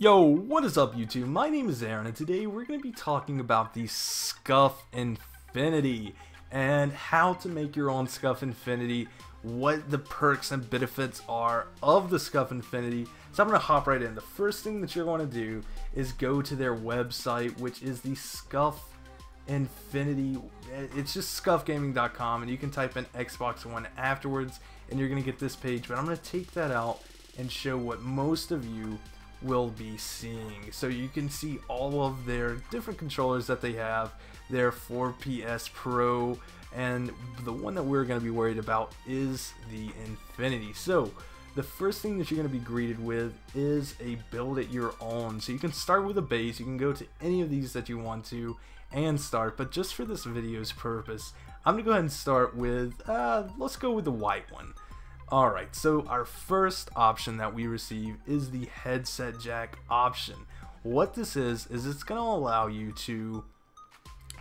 Yo, what is up YouTube? My name is Aaron and today we're going to be talking about the Scuf Infinity and how to make your own Scuf Infinity, what the perks and benefits are of the Scuf Infinity. So I'm going to hop right in. The first thing that you're going to do is go to their website which is the Scuf Infinity. It's just scufgaming.com and you can type in Xbox One afterwards and you're going to get this page but I'm going to take that out and show what most of you will be seeing. So you can see all of their different controllers that they have, their 4PS Pro, and the one that we're going to be worried about is the Infinity. So the first thing that you're going to be greeted with is a build it your own. So you can start with a base, you can go to any of these that you want to and start, but just for this video's purpose, I'm going to go ahead and start with, uh, let's go with the white one. Alright, so our first option that we receive is the headset jack option. What this is, is it's going to allow you to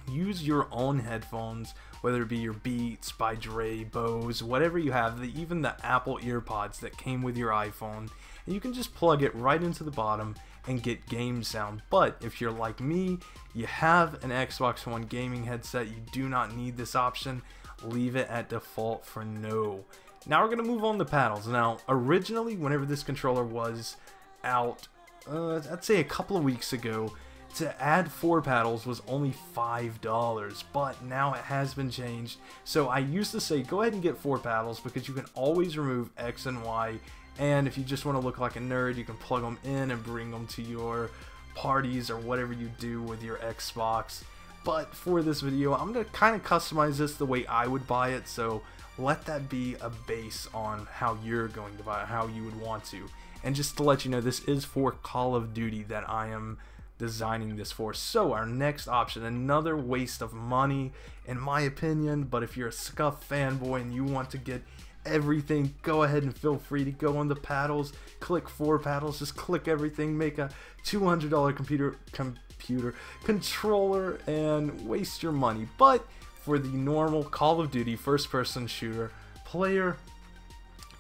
use your own headphones, whether it be your Beats, by Dre, Bose, whatever you have, the, even the Apple EarPods that came with your iPhone, and you can just plug it right into the bottom and get game sound. But if you're like me, you have an Xbox One gaming headset, you do not need this option, leave it at default for no. Now we're going to move on to paddles. Now, originally, whenever this controller was out, uh, I'd say a couple of weeks ago, to add four paddles was only $5, but now it has been changed. So I used to say go ahead and get four paddles because you can always remove X and Y, and if you just want to look like a nerd, you can plug them in and bring them to your parties or whatever you do with your Xbox. But for this video, I'm going to kind of customize this the way I would buy it, so let that be a base on how you're going to buy how you would want to. And just to let you know, this is for Call of Duty that I am designing this for. So our next option, another waste of money in my opinion, but if you're a Scuf fanboy and you want to get everything, go ahead and feel free to go on the paddles, click four paddles, just click everything, make a $200 computer computer controller and waste your money. But for the normal Call of Duty first person shooter player,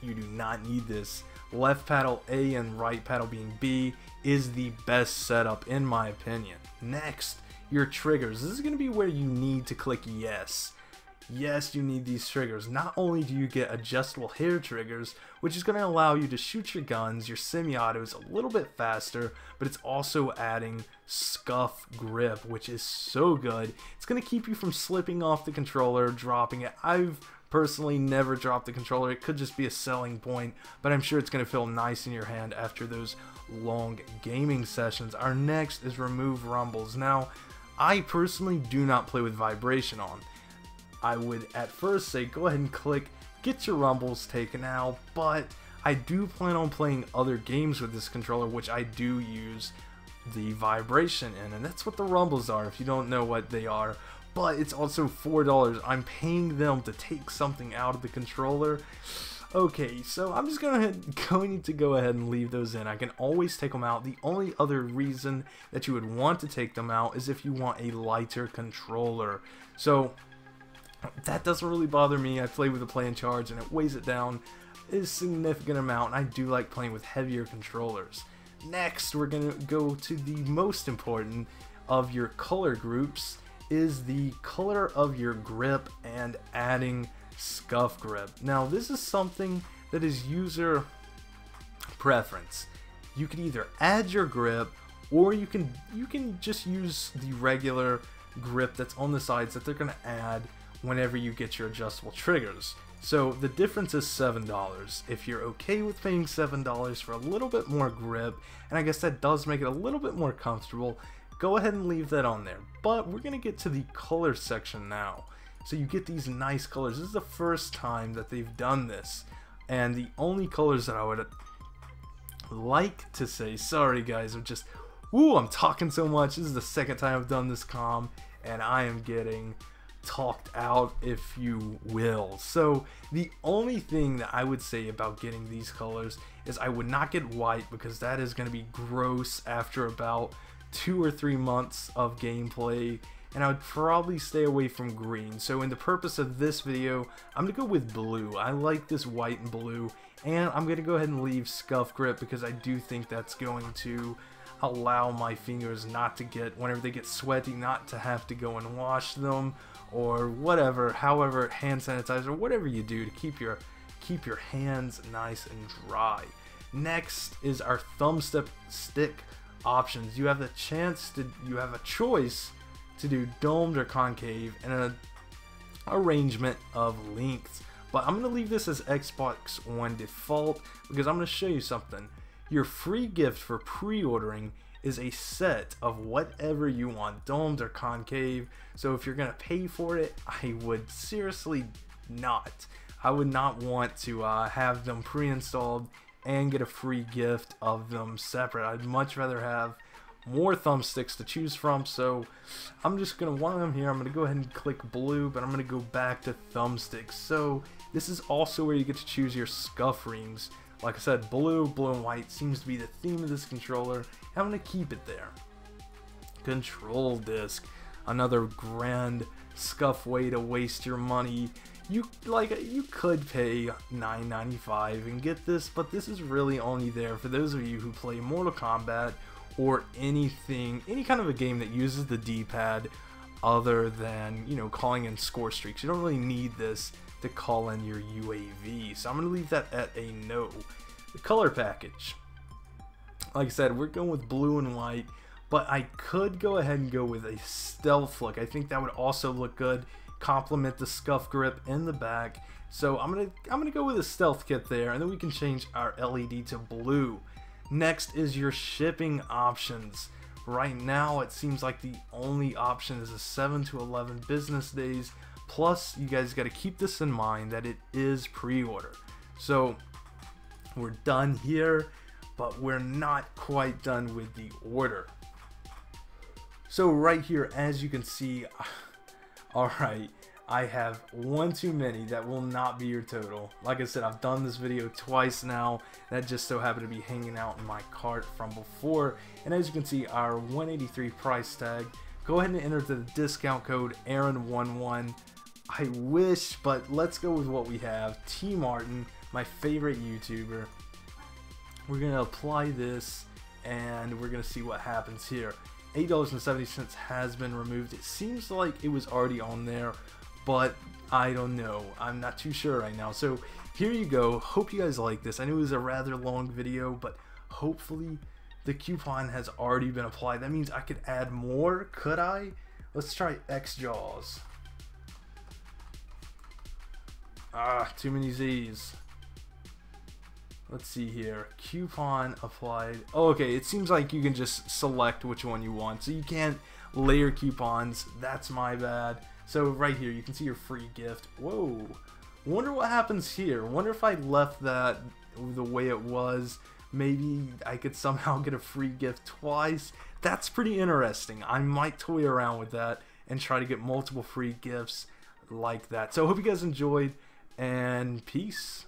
you do not need this. Left paddle A and right paddle being B is the best setup in my opinion. Next, your triggers. This is going to be where you need to click yes. Yes, you need these triggers. Not only do you get adjustable hair triggers, which is going to allow you to shoot your guns, your semi-autos a little bit faster, but it's also adding Scuf grip, which is so good. It's going to keep you from slipping off the controller, dropping it. I've personally never dropped the controller. It could just be a selling point, but I'm sure it's going to feel nice in your hand after those long gaming sessions. Our next is remove rumbles. Now, I personally do not play with vibration on. I would at first say go ahead and click get your rumbles taken out, but I do plan on playing other games with this controller, which I do use the vibration in, and that's what the rumbles are if you don't know what they are. But it's also $4. I'm paying them to take something out of the controller. Okay, so I'm just gonna going to go ahead and leave those in. I can always take them out. The only other reason that you would want to take them out is if you want a lighter controller. So that doesn't really bother me. I play with a Play and Charge and it weighs it down a significant amount. I do like playing with heavier controllers. Next, we're going to go to the most important of your color groups is the color of your grip and adding Scuf grip. Now, this is something that is user preference. You can either add your grip or you can you can just use the regular grip that's on the sides that they're going to add whenever you get your adjustable triggers. So the difference is $7. If you're okay with paying $7 for a little bit more grip, and I guess that does make it a little bit more comfortable, go ahead and leave that on there. But we're to get to the color section now. So you get these nice colors. This is the first time that they've done this. And the only colors that I would like to say, sorry guys, I'm just, woo, I'm talking so much. This is the second time I've done this com, and I am getting talked out, if you will. So the only thing that I would say about getting these colors is I would not get white because that is going to be gross after about two or three months of gameplay and I would probably stay away from green. So in the purpose of this video, I'm going to go with blue. I like this white and blue, and I'm going to go ahead and leave Scuf Grip because I do think that's going to allow my fingers not to get, whenever they get sweaty, not to have to go and wash them or whatever, however, hand sanitizer, whatever you do to keep your keep your hands nice and dry. Next is our thumbstick stick options. You have the chance to, you have a choice to do domed or concave and an arrangement of lengths. But I'm going to leave this as Xbox One default because I'm going to show you something. Your free gift for pre-ordering is a set of whatever you want, domed or concave. So if you're to pay for it, I would seriously not. I would not want to uh, have them pre-installed and get a free gift of them separate. I'd much rather have more thumbsticks to choose from so I'm just gonna while I'm here I'm gonna go ahead and click blue but I'm gonna go back to thumbsticks so this is also where you get to choose your Scuf rings like I said blue blue and white seems to be the theme of this controller. I'm gonna keep it there. Control disc another grand Scuf way to waste your money. You like you could pay $9.95 and get this but this is really only there for those of you who play Mortal Kombat or anything, any kind of a game that uses the D-pad other than, you know, calling in score streaks. You don't really need this to call in your UAV. So I'm going to leave that at a no. The color package. Like I said, we're going with blue and white, but I could go ahead and go with a stealth look. I think that would also look good, complement the Scuf grip in the back. So I'm gonna I'm gonna go with a stealth kit there, and then we can change our LED to blue. Next is your shipping options. Right now, it seems like the only option is a 7 to 11 business days. Plus, you guys got to keep this in mind that it is pre-order. So, we're done here, but we're not quite done with the order. So right here, as you can see, alright, I have one too many that will not be your total. Like I said, I've done this video twice now. That just so happened to be hanging out in my cart from before. And as you can see, our 183 price tag. Go ahead and enter the discount code Aaron11. I wish, but let's go with what we have. TmarTn, my favorite YouTuber. We're to apply this and we're to see what happens here. $8.70 has been removed. It seems like it was already on there, but I don't know. I'm not too sure right now. So here you go. Hope you guys like this. I know it was a rather long video, but hopefully the coupon has already been applied. That means I could add more. Could I? Let's try X Jaws. Ah, too many Z's. Let's see here. Coupon applied. Oh, okay. It seems like you can just select which one you want. So you can't layer coupons. That's my bad. So right here, you can see your free gift. Whoa. Wonder what happens here. Wonder if I left that the way it was. Maybe I could somehow get a free gift twice. That's pretty interesting. I might toy around with that and try to get multiple free gifts like that. So I hope you guys enjoyed and peace.